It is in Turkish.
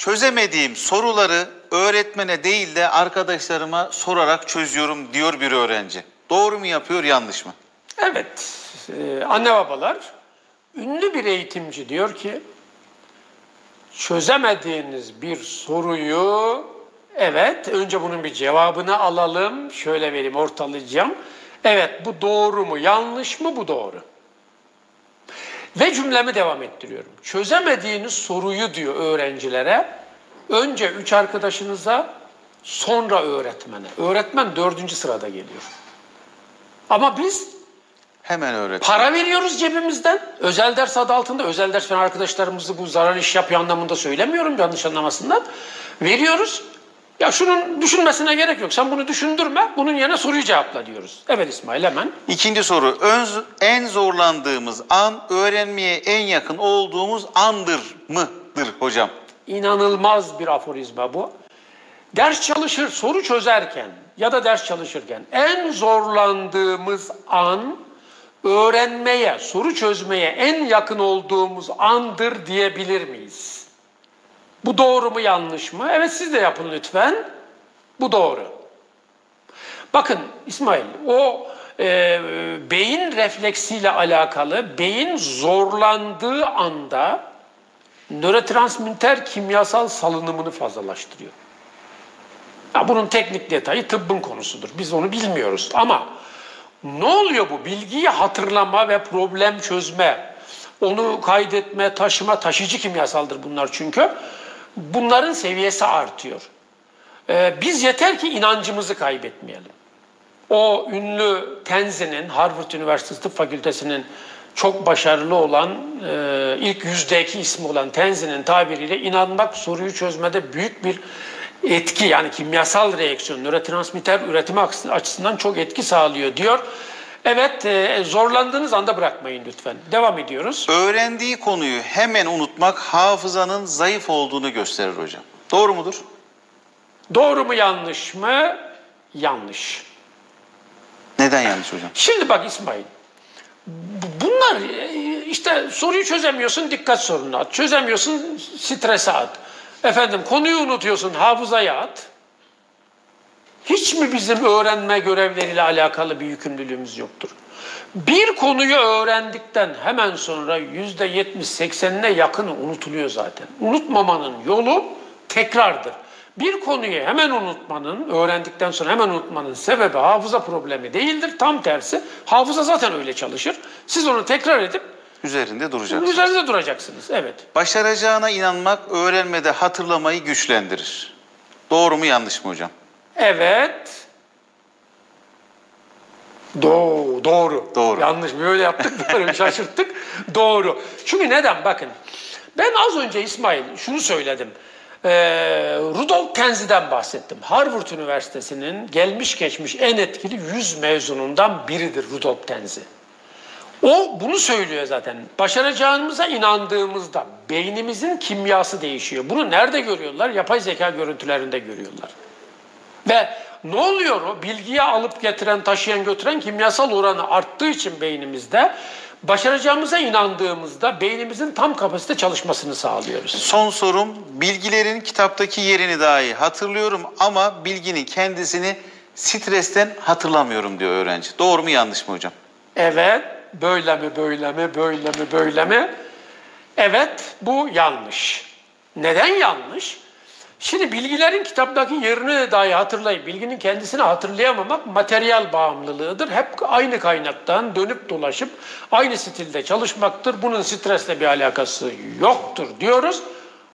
Çözemediğim soruları öğretmene değil de arkadaşlarıma sorarak çözüyorum diyor bir öğrenci. Doğru mu yapıyor, yanlış mı? Evet, e, anne babalar ünlü bir eğitimci diyor ki çözemediğiniz bir soruyu evet önce bunun bir cevabını alalım. Şöyle vereyim ortalayacağım. Evet bu doğru mu yanlış mı bu doğru. Ve cümlemi devam ettiriyorum. Çözemediğiniz soruyu diyor öğrencilere önce üç arkadaşınıza sonra öğretmene. Öğretmen dördüncü sırada geliyor. Ama biz Hemen öğret. Para veriyoruz cebimizden. Özel ders adı altında. Özel ders veren arkadaşlarımızı bu zarar iş yapıyor anlamında söylemiyorum yanlış anlamasından. Veriyoruz. Ya şunun düşünmesine gerek yok. Sen bunu düşündürme. Bunun yerine soruyu cevapla diyoruz. Evet İsmail hemen. İkinci soru. Ön- en zorlandığımız an öğrenmeye en yakın olduğumuz andır mıdır hocam? İnanılmaz bir aforizma bu. Ders çalışır, soru çözerken ya da ders çalışırken en zorlandığımız an öğrenmeye, soru çözmeye en yakın olduğumuz andır diyebilir miyiz? Bu doğru mu yanlış mı? Evet siz de yapın lütfen. Bu doğru. Bakın İsmail o e, beyin refleksiyle alakalı beyin zorlandığı anda nörotransmitter kimyasal salınımını fazlalaştırıyor. Ya bunun teknik detayı tıbbın konusudur. Biz onu bilmiyoruz ama ne oluyor bu? Bilgiyi hatırlama ve problem çözme, onu kaydetme, taşıma, taşıyıcı kimyasaldır bunlar çünkü. Bunların seviyesi artıyor. Ee, biz yeter ki inancımızı kaybetmeyelim. O ünlü Tenzi'nin, Harvard Üniversitesi Tıp Fakültesi'nin çok başarılı olan, e, ilk yüzdeki ismi olan Tenzi'nin tabiriyle inanmak soruyu çözmede büyük bir etki yani kimyasal reaksiyon, nörotransmitter üretimi açısından çok etki sağlıyor diyor. Evet, e, zorlandığınız anda bırakmayın lütfen. Devam ediyoruz. Öğrendiği konuyu hemen unutmak hafızanın zayıf olduğunu gösterir hocam. Doğru mudur? Doğru mu yanlış mı? Yanlış. Neden yanlış hocam? Şimdi bak İsmail, bu- bunlar e, işte soruyu çözemiyorsun dikkat sorununa at. Çözemiyorsun strese at. Efendim konuyu unutuyorsun hafızaya at. Hiç mi bizim öğrenme görevleriyle alakalı bir yükümlülüğümüz yoktur? Bir konuyu öğrendikten hemen sonra yüzde yetmiş seksenine yakını unutuluyor zaten. Unutmamanın yolu tekrardır. Bir konuyu hemen unutmanın, öğrendikten sonra hemen unutmanın sebebi hafıza problemi değildir. Tam tersi. Hafıza zaten öyle çalışır. Siz onu tekrar edip Üzerinde duracaksınız. üzerinde duracaksınız. Evet. Başaracağına inanmak öğrenmede hatırlamayı güçlendirir. Doğru mu yanlış mı hocam? Evet. Doğru, doğru. Doğru. Yanlış böyle yaptık, böyle şaşırttık. doğru. Çünkü neden? Bakın. Ben az önce İsmail şunu söyledim. Ee, Rudolf Tenzi'den bahsettim. Harvard Üniversitesi'nin gelmiş geçmiş en etkili 100 mezunundan biridir Rudolf Tenzi. O bunu söylüyor zaten. Başaracağımıza inandığımızda beynimizin kimyası değişiyor. Bunu nerede görüyorlar? Yapay zeka görüntülerinde görüyorlar. Ve ne oluyor o? Bilgiyi alıp getiren, taşıyan, götüren kimyasal oranı arttığı için beynimizde başaracağımıza inandığımızda beynimizin tam kapasite çalışmasını sağlıyoruz. Son sorum bilgilerin kitaptaki yerini dahi hatırlıyorum ama bilginin kendisini stresten hatırlamıyorum diyor öğrenci. Doğru mu yanlış mı hocam? Evet, böyle mi, böyle mi, böyle mi, böyle mi? Evet, bu yanlış. Neden yanlış? Şimdi bilgilerin kitaptaki yerini dahi hatırlayıp bilginin kendisini hatırlayamamak materyal bağımlılığıdır. Hep aynı kaynaktan dönüp dolaşıp aynı stilde çalışmaktır. Bunun stresle bir alakası yoktur diyoruz.